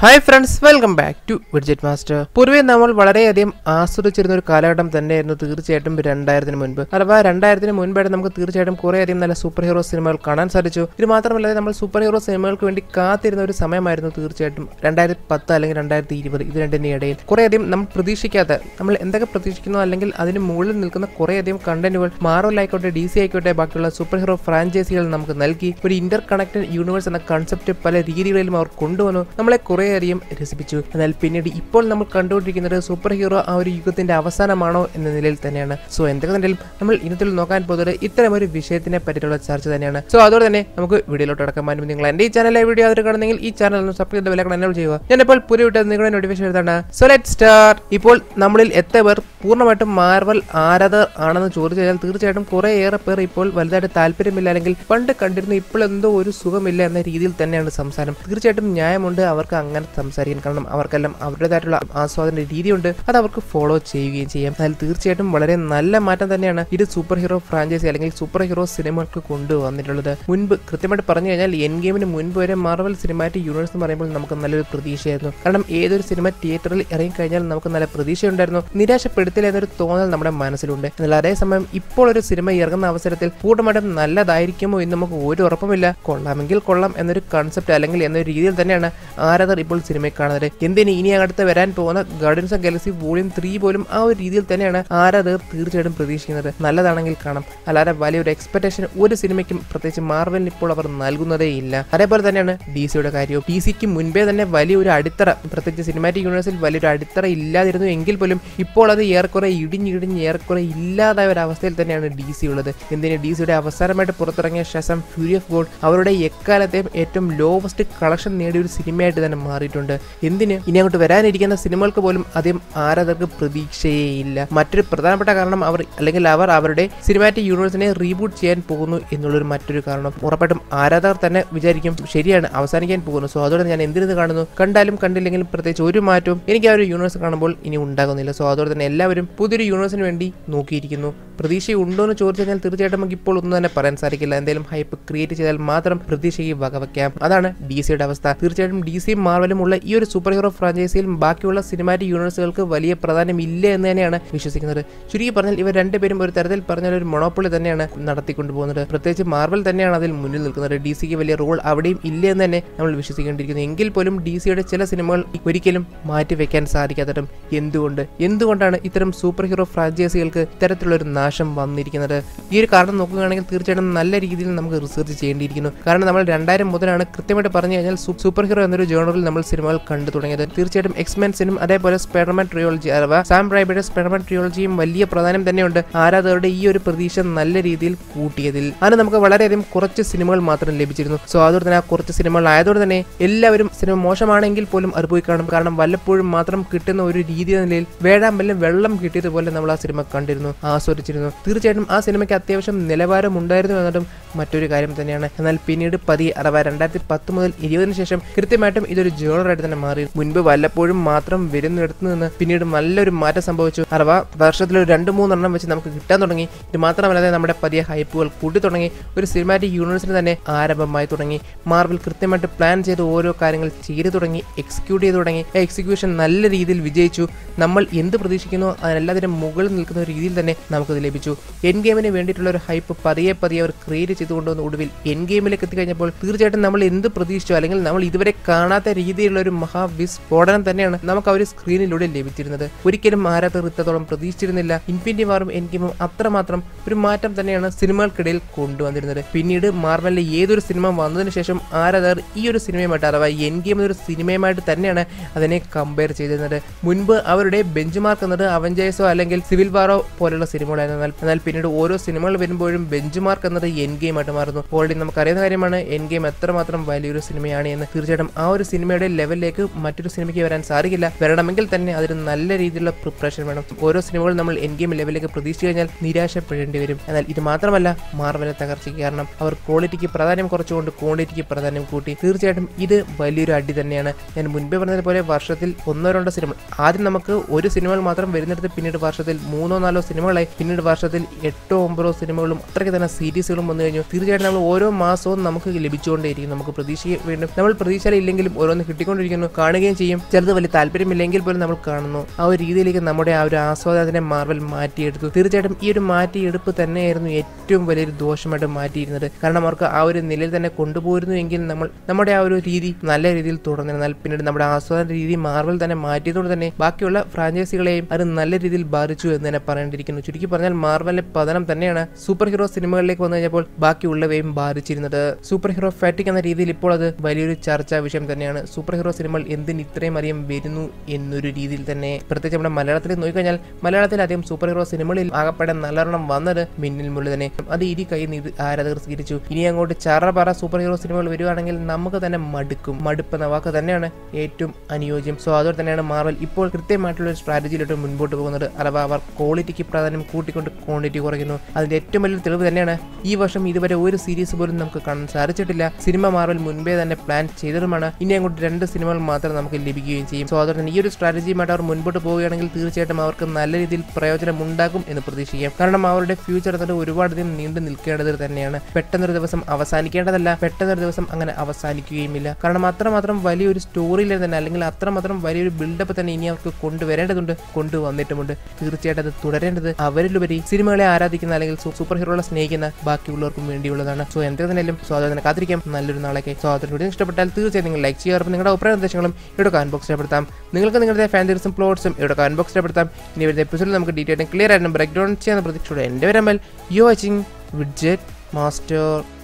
Hi friends welcome back to widget master പൊതുവെ നമ്മൾ വളരെയധികം ആസ്വദിച്ചിരുന്ന ഒരു കാലഘട്ടം തന്നെയായിരുന്നു തീർച്ചയായിട്ടും രണ്ടായിരത്തിന് മുൻപ്. അഥവാ രണ്ടായിരത്തിന് മുൻപായിട്ട് നമുക്ക് തീർച്ചയായിട്ടും കുറേയധികം നല്ല സൂപ്പർ ഹീറോ സിനിമകൾ കാണാൻ സാധിച്ചു. ഇത് മാത്രമല്ല നമ്മൾ സൂപ്പർ ഹീറോ സിനിമകൾക്ക് വേണ്ടി കാത്തിരുന്ന ഒരു സമയമായിരുന്നു തീർച്ചയായിട്ടും രണ്ടായിരത്തി പത്ത് അല്ലെങ്കിൽ രണ്ടായിരത്തി ഇരുപത് ഇത് രണ്ടിന്റെ ഇടയിൽ. കുറേയധികം നമ്മൾ പ്രതീക്ഷിക്കാത്ത നമ്മൾ എന്തൊക്കെ പ്രതീക്ഷിക്കുന്നു അല്ലെങ്കിൽ അതിന് മുകളിൽ നിൽക്കുന്ന കുറേയധികം കണ്ടന്റുകൾ മാർവൽ ആയിക്കോട്ടെ ഡി സി ആയിക്കോട്ടെ ബാക്കിയുള്ള സൂപ്പർ ഹീറോ ഫ്രാഞ്ചൈസികൾ നമുക്ക് നൽകി. ഒരു ഇന്റർ കണക്റ്റഡ് യൂണിവേഴ്സ് എന്ന കൺസെപ്റ്റ് പല രീതികളിലും അവർ കൊണ്ടുവന്നു. നമ്മളെ കുറേയധികം രസിപ്പിച്ചു. എന്നാൽ പിന്നീട് ഇപ്പോൾ നമ്മൾ കണ്ടുകൊണ്ടിരിക്കുന്നത് സൂപ്പർ ഹീറോ ആ ഒരു യുഗത്തിന്റെ അവസാനമാണോ എന്ന നിലയിൽ തന്നെയാണ്. സോ എന്തൊക്കെ നമ്മൾ ഇന്നത്തിൽ നോക്കാൻ പോകുന്നത് ഇത്തരം ഒരു വിഷയത്തിനെ പറ്റിയുള്ള ചർച്ച തന്നെയാണ്. സോ അതോടെ തന്നെ നമുക്ക് വീഡിയോയിലോട്ട് അടക്കാൻ മാറ്റും. നിങ്ങൾ എന്റെ ഈ ചാനലിലെ വീഡിയോ അതിൽ കാണുന്നെങ്കിൽ ഈ ചാനൽ ഒന്ന് സബ്സ്ക്രൈബ് ചെയ്ത് വിലക്കണം എന്നെ ചെയ്യുക. ഞാനിപ്പോൾ പുതിയ വിട്ടത് നിങ്ങളുടെ നോട്ടിഫിക്കേഷൻ എഴുതാണ് സോ ലെറ്റ് സ്റ്റാർട്ട് ഇപ്പോൾ നമ്മളിൽ എത്ര പേർ പൂർണമായിട്ടും മാർവൽ ആരാധകർ ആണെന്ന് ചോദിച്ചു കഴിഞ്ഞാൽ തീർച്ചയായിട്ടും കുറേയേറെ പേർ ഇപ്പോൾ വലുതായിട്ട് താല്പര്യമില്ല അല്ലെങ്കിൽ പണ്ട് കണ്ടിരുന്നു ഇപ്പോൾ എന്തോ ഒരു സുഖമില്ല എന്ന രീതിയിൽ തന്നെയാണ് സംസാരം. തീർച്ചയായിട്ടും ന്യായമുണ്ട് അവർക്ക് അങ്ങനെ സംസാരിക്കാൻ. കാരണം അവർക്കെല്ലാം അവരുടേതായിട്ടുള്ള ആസ്വാദന രീതിയുണ്ട്. അത് അവർക്ക് ഫോളോ ചെയ്യുകയും ചെയ്യാം. അതിൽ തീർച്ചയായിട്ടും വളരെ നല്ല മാറ്റം തന്നെയാണ് ഇത് സൂപ്പർ ഹീറോ ഫ്രാഞ്ചൈസി അല്ലെങ്കിൽ സൂപ്പർ ഹീറോ സിനിമകൾക്ക് കൊണ്ടുവന്നിട്ടുള്ളത്. മുൻപ് കൃത്യമായിട്ട് പറഞ്ഞു കഴിഞ്ഞാൽ എൻ ഗെയിമിന് മുൻപ് വരെ മാർവൽ സിനിമാറ്റിക് യൂണിവേഴ്സ് എന്ന് പറയുമ്പോൾ നമുക്ക് നല്ലൊരു പ്രതീക്ഷയായിരുന്നു. കാരണം ഏതൊരു സിനിമ തിയേറ്ററിൽ ഇറങ്ങിക്കഴിഞ്ഞാൽ നമുക്ക് നല്ല പ്രതീക്ഷയുണ്ടായിരുന്നു. നിരാശപ്പെടുത്തില്ല എന്നൊരു തോന്നൽ നമ്മുടെ മനസ്സിലുണ്ട്. എന്നാൽ അതേസമയം ഇപ്പോൾ ഒരു സിനിമ ഇറങ്ങുന്ന അവസരത്തിൽ പൂർണമായിട്ടും നല്ലതായിരിക്കുമോ എന്ന് നമുക്ക് ഒരു ഉറപ്പുമില്ല. കൊള്ളാമെങ്കിൽ കൊള്ളാം എന്നൊരു കൺസെപ്റ്റ് അല്ലെങ്കിൽ എന്നൊരു രീതിയിൽ തന്നെയാണ് ആരാധകർ ഇപ്പോൾ സിനിമയെ കാണുന്നത് എന്തിന് ഇനി അടുത്ത് വരാൻ പോകുന്ന guardians of galaxy volume three പോലും ആ ഒരു രീതിയിൽ തന്നെയാണ് ആരാധകർ തീർച്ചയായിട്ടും പ്രതീക്ഷിക്കുന്നത്. നല്ലതാണെങ്കിൽ കാണാം. അല്ലാതെ വലിയൊരു എക്സ്പെക്ടേഷൻ ഒരു സിനിമയ്ക്കും പ്രത്യേകിച്ച് മാർവലിന് ഇപ്പോൾ അവർ നൽകുന്നതേ ഇല്ല. അതേപോലെ തന്നെയാണ് ഡി സിയുടെ കാര്യവും. ഡി സിക്ക് മുൻപേ തന്നെ വലിയൊരു അടിത്തറ പ്രത്യേകിച്ച് സിനിമാറ്റിക് യൂണിവേഴ്സിൽ വലിയൊരു അടിത്തറ ഇല്ലാതിരുന്നു എങ്കിൽ പോലും ഇപ്പോൾ അത് ഏറെക്കുറെ ഇടിഞ്ഞിടിഞ്ഞ് ഏറെക്കുറെ ഇല്ലാതായ ഒരു അവസ്ഥയിൽ തന്നെയാണ് ഡി സി ഉള്ളത്. എന്തിന് ഡി സിയുടെ അവസാനമായിട്ട് പുറത്തിറങ്ങിയ ഷസം ഫ്യൂരി ഓഫ് ഗോഡ് അവരുടെ എക്കാലത്തെയും ഏറ്റവും ലോവസ്റ്റ് കളക്ഷൻ നേടിയ ഒരു സിനിമയായിട്ട് തന്നെ മാറിയിട്ടുണ്ട്. എന്തിന്? ഇനി അങ്ങോട്ട് വരാനിരിക്കുന്ന സിനിമകൾക്ക് പോലും അധികം ആരാധകർക്ക് പ്രതീക്ഷയേ ഇല്ല മറ്റൊരു പ്രധാനപ്പെട്ട കാരണം അവർ അല്ലെങ്കിൽ അവർ അവരുടെ സിനിമാറ്റിക് യൂണിവേഴ്സിനെ റീബൂട്ട് ചെയ്യാൻ പോകുന്നു എന്നുള്ളൊരു മറ്റൊരു കാരണം. ഉറപ്പായിട്ടും ആരാധകർ തന്നെ വിചാരിക്കും ശരിയാണ് അവസാനിക്കാൻ പോകുന്നു. സോ അതോടെ ഞാൻ എന്തിനു കാണുന്നു? കണ്ടാലും കണ്ടില്ലെങ്കിലും പ്രത്യേകിച്ച് ഒരു മാറ്റവും എനിക്ക് ആ ഒരു യൂണിവേഴ്സ് കാണുമ്പോൾ ഇനി ഉണ്ടാകുന്നില്ല. സോ അതോടെ തന്നെ എല്ലാവരും പുതിയൊരു യൂണിവേഴ്സിന് വേണ്ടി നോക്കിയിരിക്കുന്നു. പ്രതീക്ഷയുണ്ടോ എന്ന് ചോദിച്ചു കഴിഞ്ഞാൽ തീർച്ചയായിട്ടും നമുക്ക് ഇപ്പോൾ ഒന്നും തന്നെ പറയാൻ സാധിക്കില്ല. എന്തെങ്കിലും ഹൈപ്പ് ക്രിയേറ്റ് ചെയ്താൽ മാത്രം പ്രതീക്ഷയ്ക്ക് വകവയ്ക്കാം അതാണ് ഡി സിയുടെ അവസ്ഥ. തീർച്ചയായിട്ടും ഡി സിയും മാർവലും ഉള്ള ഈ ഒരു സൂപ്പർ ഹീറോ ഫ്രാഞ്ചൈസിയിലും ബാക്കിയുള്ള സിനിമാറ്റിക് യൂണിവേഴ്സുകൾക്ക് വലിയ പ്രാധാന്യം ഇല്ല എന്ന് തന്നെയാണ് വിശ്വസിക്കുന്നത്. ചുരുക്കി പറഞ്ഞാൽ ഇവർ രണ്ടുപേരും ഒരു തരത്തിൽ പറഞ്ഞാൽ ഒരു മൊണോപ്പൊളി തന്നെയാണ് നടത്തിക്കൊണ്ടു പോകുന്നത് പ്രത്യേകിച്ച് മാർവൽ തന്നെയാണ് അതിൽ മുന്നിൽ നിൽക്കുന്നത്. ഡി സിക്ക് വലിയ റോൾ അവിടെയും ഇല്ല എന്ന് തന്നെ നമ്മൾ വിശ്വസിക്കേണ്ടിയിരിക്കുന്നു. എങ്കിൽ പോലും ഡി സിയുടെ ചില സിനിമകൾ ഒരിക്കലും മാറ്റിവെക്കാൻ സാധിക്കാത്തതും എന്തുകൊണ്ട്? എന്തുകൊണ്ടാണ് ഇത്തരം സൂപ്പർ ഹീറോ ഫ്രാഞ്ചൈസികൾക്ക് ഇത്തരത്തിലുള്ള ഒരു നാശം വന്നിരിക്കുന്നത്. ഈ ഒരു കാരണം നോക്കുകയാണെങ്കിൽ തീർച്ചയായിട്ടും നല്ല രീതിയിൽ നമുക്ക് റിസർച്ച് ചെയ്യേണ്ടിയിരിക്കുന്നു. കാരണം നമ്മൾ രണ്ടായിരം മുതലാണ് കൃത്യമായിട്ട് പറഞ്ഞു കഴിഞ്ഞാൽ സൂപ്പർ ഹീറോ എന്നൊരു ജേണറിൽ നമ്മൾ സിനിമകൾ കണ്ടു തുടങ്ങിയത്. തീർച്ചയായിട്ടും എക്സ്മെൻസിനും അതേപോലെ സ്പെഡർമാൻ ട്രിയോളജി അഥവാ സാം റൈബിയുടെ സ്പെഡർമാൻ ട്രിയോളജിയും വലിയ പ്രധാനം തന്നെയുണ്ട്. ആരാധകരുടെ ഈ ഒരു പ്രതീക്ഷ നല്ല രീതിയിൽ കൂട്ടിയതിൽ. അതിന് നമുക്ക് വളരെയധികം കുറച്ച് സിനിമകൾ മാത്രം ലഭിച്ചിരുന്നു. സോ അതുകൊണ്ട് തന്നെ ആ കുറച്ച് സിനിമകൾ ആയതുകൊണ്ട് തന്നെ എല്ലാവരും സിനിമ മോശമാണെങ്കിൽ പോലും അത് പോയി കാണും. കാരണം വല്ലപ്പോഴും മാത്രം കിട്ടുന്ന ഒരു രീതി നിലയിൽ വേഴാമ്പലിന് വെള്ളം കിട്ടിയതുപോലെ നമ്മൾ ആ സിനിമ കണ്ടിരുന്നു. ആസ്വദിച്ചിരുന്നു. തീർച്ചയായിട്ടും ആ സിനിമയ്ക്ക് അത്യാവശ്യം നിലവാരം ഉണ്ടായിരുന്നു എന്നതും മറ്റൊരു കാര്യം തന്നെയാണ്. എന്നാൽ പിന്നീട് പതി അഥവാ രണ്ടായിരത്തി പത്ത് മുതൽ ഇരുപതിന് ശേഷം കൃത്യമായിട്ടും ഇതൊരു ജേണറായിട്ട് തന്നെ മാറി. മുൻപ് വല്ലപ്പോഴും മാത്രം വരുന്നിടത്ത് നിന്ന് പിന്നീട് നല്ലൊരു മാറ്റം സംഭവിച്ചു. അഥവാ വർഷത്തിൽ ഒരു രണ്ട് മൂന്നെണ്ണം വെച്ച് നമുക്ക് കിട്ടാൻ തുടങ്ങി. ഇത് മാത്രമല്ലാതെ നമ്മുടെ പതിയെ ഹൈപ്പുകൾ കൂട്ടി തുടങ്ങി. ഒരു സിനിമാറ്റിക് യൂണിവേഴ്സിന് തന്നെ ആരംഭമായി തുടങ്ങി. മാർവൽ കൃത്യമായിട്ട് പ്ലാൻ ചെയ്ത് ഓരോ കാര്യങ്ങൾ ചെയ്തു തുടങ്ങി എക്സിക്യൂട്ട് ചെയ്തു തുടങ്ങി. എക്സിക്യൂഷൻ നല്ല രീതിയിൽ വിജയിച്ചു. നമ്മൾ എന്ത് പ്രതീക്ഷിക്കുന്നു അതിനെല്ലാത്തിനും മുകളിൽ നിൽക്കുന്ന രീതിയിൽ തന്നെ നമുക്കത് ലഭിച്ചു. എൻ ഗെയിമിന് വേണ്ടിയിട്ടുള്ള ഒരു ഹൈപ്പ് പതിയെ പതിയെ അവർ ക്രിയേറ്റ് ചെയ്തുകൊണ്ടുവന്ന ഒടുവിൽ എൻ ഗെയിമിലേക്ക് എത്തിക്കഴിഞ്ഞപ്പോൾ തീർച്ചയായിട്ടും നമ്മൾ എന്ത് പ്രതീക്ഷിച്ചു അല്ലെങ്കിൽ നമ്മൾ ഇതുവരെ കാണാത്ത രീതിയിലുള്ള ഒരു മഹാവിസ്ഫോടനം തന്നെയാണ് നമുക്ക് ഒരു സ്ക്രീനിലൂടെ ലഭിച്ചിരുന്നത്. ഒരിക്കലും ആരാധകർ ഇത്രത്തോളം പ്രതീക്ഷിച്ചിരുന്നില്ല. ഇൻഫിനിറ്റി വാറും എൻ ഗെയിമും അത്രമാത്രം ഒരു മാറ്റം തന്നെയാണ് സിനിമകൾക്കിടയിൽ കൊണ്ടുവന്നിരുന്നത്. പിന്നീട് മാർവലിലെ ഏതൊരു സിനിമ വന്നതിന് ശേഷം ആരാധകർ ഈ ഒരു സിനിമയുമായിട്ട് അഥവാ എൻ ഗെയിം എന്നൊരു സിനിമയുമായിട്ട് തന്നെയാണ് അതിനെ കമ്പയർ ചെയ്തിരുന്നത്. മുൻപ് അവരുടെ ബെഞ്ച് മാർക്ക് എന്നത് അവഞ്ചേഴ്സോ അല്ലെങ്കിൽ സിവിൽ വാറോ പോലുള്ള സിനിമകളായിരുന്നു. എന്നാൽ പിന്നീട് ഓരോ സിനിമകൾ വരുമ്പോഴും ബെഞ്ച് മാർക്ക് എന്നത് എൻ ഗെയിം ആയിട്ട് മാറുന്നു. ഓൾറെഡി നമുക്കറിയുന്ന കാര്യമാണ് എൻ ഗെയിം എത്രമാത്രം വലിയൊരു സിനിമയാണ് എന്ന്. തീർച്ചയായിട്ടും ആ ഒരു സിനിമയുടെ ലെവലിലേക്ക് മറ്റൊരു സിനിമയ്ക്ക് വരാൻ സാധിക്കില്ല. വരണമെങ്കിൽ തന്നെ അതിന് നല്ല രീതിയിലുള്ള പ്രിപ്പറേഷൻ വേണം. ഓരോ സിനിമകൾ നമ്മൾ എൻ ഗെയിം ലെവലിലേക്ക് പ്രതീക്ഷിച്ചു കഴിഞ്ഞാൽ നിരാശപ്പെടേണ്ടി വരും. എന്നാൽ ഇത് മാത്രമല്ല മാർവലെ തകർച്ചയ്ക്ക് കാരണം അവർ ക്വാളിറ്റിക്ക് പ്രാധാന്യം കുറച്ചുകൊണ്ട് ക്വാണ്ടിറ്റിക്ക് പ്രാധാന്യം കൂട്ടി. തീർച്ചയായിട്ടും ഇത് വലിയൊരു അടി തന്നെയാണ്. ഞാൻ മുൻപേ പറഞ്ഞതുപോലെ വർഷത്തിൽ ഒന്നോ രണ്ടോ സിനിമ ആദ്യം നമുക്ക് ഒരു സിനിമകൾ മാത്രം വരുന്നിടത്ത് പിന്നീട് വർഷത്തിൽ മൂന്നോ നാലോ സിനിമകളായി പിന്നീട് വർഷത്തിൽ എട്ടോ ഒമ്പതോ സിനിമകളും അത്രയ്ക്ക് തന്നെ സീരീസുകളും വന്നു കഴിഞ്ഞു. തീർച്ചയായിട്ടും നമ്മൾ ഓരോ മാസവും നമുക്ക് ലഭിച്ചുകൊണ്ടേയിരിക്കും. നമുക്ക് പ്രതീക്ഷ വീണ്ടും നമ്മൾ പ്രതീക്ഷയിലില്ലെങ്കിലും ഓരോന്ന് കിട്ടിക്കൊണ്ടിരിക്കുന്നു കാണുകയും ചെയ്യും. ചിലത് വലിയ താല്പര്യമില്ലെങ്കിൽ പോലും നമ്മൾ കാണുന്നു. ആ ഒരു രീതിയിലേക്ക് നമ്മുടെ ആ ഒരു ആസ്വാദനത്തിനെ മാർവൽ മാറ്റിയെടുത്തു. തീർച്ചയായിട്ടും ഈ ഒരു മാറ്റിയെടുപ്പ് തന്നെയായിരുന്നു ഏറ്റവും വലിയൊരു ദോഷമായിട്ട് മാറ്റിയിരുന്നത്. കാരണം അവർക്ക് ആ ഒരു നിലയിൽ തന്നെ കൊണ്ടുപോയിരുന്നു എങ്കിൽ നമ്മൾ നമ്മുടെ ആ ഒരു രീതി നല്ല രീതിയിൽ തുടർന്നിരുന്നാൽ പിന്നീട് നമ്മുടെ ആസ്വാദന രീതി മാർവൽ തന്നെ മാറ്റിയതുകൊണ്ട് തന്നെ ബാക്കിയുള്ള ഫ്രാഞ്ചൈസികളെയും അത് നല്ല രീതിയിൽ ബാധിച്ചു എന്ന് തന്നെ പറയേണ്ടിയിരിക്കുന്നു. ചുരുക്കി പറഞ്ഞാൽ മാർവലിന്റെ പതനം തന്നെയാണ് സൂപ്പർ ഹീറോ സിനിമകളിലേക്ക് വന്നു കഴിഞ്ഞപ്പോൾ ബാക്കിയുള്ളവയും ബാധിച്ചിരുന്നത്. സൂപ്പർ ഹീറോ ഫാറ്റിക് എന്ന രീതിയിൽ ഇപ്പോൾ അത് വലിയൊരു ചർച്ചാ വിഷയം തന്നെയാണ്. സൂപ്പർ ഹീറോ സിനിമകൾ എന്തിന് ഇത്രയും അധികം വരുന്നു എന്നൊരു രീതിയിൽ തന്നെ. പ്രത്യേകിച്ച് നമ്മുടെ മലയാളത്തിൽ നോക്കിക്കഴിഞ്ഞാൽ മലയാളത്തിൽ അധികം സൂപ്പർ ഹീറോ സിനിമകളിൽ ആകപ്പെടെ നല്ലവണ്ണം വന്നത് മിന്നിൽ മുള്ളി തന്നെ. അത് ഇരി കൈ നീതി ആരാധകർ സ്വീകരിച്ചു. ഇനി അങ്ങോട്ട് ചറപറ സൂപ്പർ ഹീറോ സിനിമകൾ വരികയാണെങ്കിൽ നമുക്ക് തന്നെ മടുക്കും. മടുപ്പ് എന്ന വാക്ക് തന്നെയാണ് ഏറ്റവും അനുയോജ്യം. സോ അതോടെ തന്നെയാണ് മാർവൽ ഇപ്പോൾ കൃത്യമായിട്ടുള്ള ഒരു സ്ട്രാറ്റജിയിലോട്ട് മുൻപോട്ട് പോകുന്നത്. അഥവാ അവർ ക്വാളിറ്റിക്ക് പ്രാധാന്യം കൂട്ടിക്കൊണ്ട് ക്വാണ്ടിറ്റി കുറയ്ക്കുന്നു അതിന്റെ ഏറ്റവും വലിയ തെളിവ് തന്നെയാണ് ഈ വർഷം ഇതുവരെ ഒരു സീരീസ് പോലും നമുക്ക് കാണാൻ സാധിച്ചിട്ടില്ല. സിനിമ മാർവൽ മുൻപേ തന്നെ പ്ലാൻ ചെയ്തതുമാണ്. ഇനി അങ്ങോട്ട് രണ്ട് സിനിമകൾ മാത്രം നമുക്ക് ലഭിക്കുകയും ചെയ്യും. സോ അതുകൊണ്ട് ഈ ഒരു സ്ട്രാറ്റജിയുമായിട്ട് അവർ മുൻപോട്ട് പോവുകയാണെങ്കിൽ തീർച്ചയായിട്ടും അവർക്ക് നല്ല രീതിയിൽ പ്രയോജനം ഉണ്ടാകും എന്ന് പ്രതീക്ഷിക്കാം. കാരണം അവരുടെ ഫ്യൂച്ചർ എന്നത് ഒരുപാട് അധികം നീണ്ടു നിൽക്കേണ്ടത് തന്നെയാണ്. പെട്ടെന്നൊരു ദിവസം അവസാനിക്കേണ്ടതല്ല. പെട്ടെന്നൊരു ദിവസം അങ്ങനെ അവസാനിക്കുകയുമില്ല. കാരണം അത്രമാത്രം വലിയൊരു സ്റ്റോറിയിൽ തന്നെ അല്ലെങ്കിൽ അത്രമാത്രം വലിയൊരു ബിൽഡപ്പ് തന്നെ ഇനി അവർക്ക് കൊണ്ടുവരേണ്ടതുണ്ട് കൊണ്ടുവന്നിട്ടുമുണ്ട്. തീർച്ചയായിട്ടും അത് തുടരേണ്ടത് അവരിലുപരി സിനിമകളെ ആരാധിക്കുന്ന അല്ലെങ്കിൽ സൂപ്പർ ഹീറോകളെ സ്നേഹിക്കുന്ന ബാക്കിയുള്ളവർക്കും വേണ്ടിയുള്ളതാണ്. സോ എന്തൊക്കെ തന്നെയാലും സോ കാത്തിരിക്കാം. നല്ലൊരു നാളേക്ക് സോ അതിന് വീഡിയോ ഇഷ്ടപ്പെട്ടാൽ തീർച്ചയായും നിങ്ങൾ ലൈക്ക് ചെയ്യാറും നിങ്ങളുടെ അഭിപ്രായ നിർദ്ദേശങ്ങളും ഇവിടെ കമന്റ് ബോക്സിൽ ഏർപ്പെടുത്താം നിങ്ങൾക്ക് നിങ്ങളുടെ ഫാൻ പ്ലോട്ട്സും ഇവിടെ കമന്റ് ബോക്സിൽ ഏർപ്പെടുത്താം ഇനി വരുന്ന എപ്പിസോഡിൽ നമുക്ക് ഡീറ്റെയിൽ ക്ലിയർ ആയിട്ടും ബ്രേക്ക് ഡൗൺ ചെയ്യാൻ പ്രതീക്ഷയോടെ എന്റെ വരമൽ യു വാച്ചിങ് വിഡ്ജറ്റ് മാസ്റ്റർ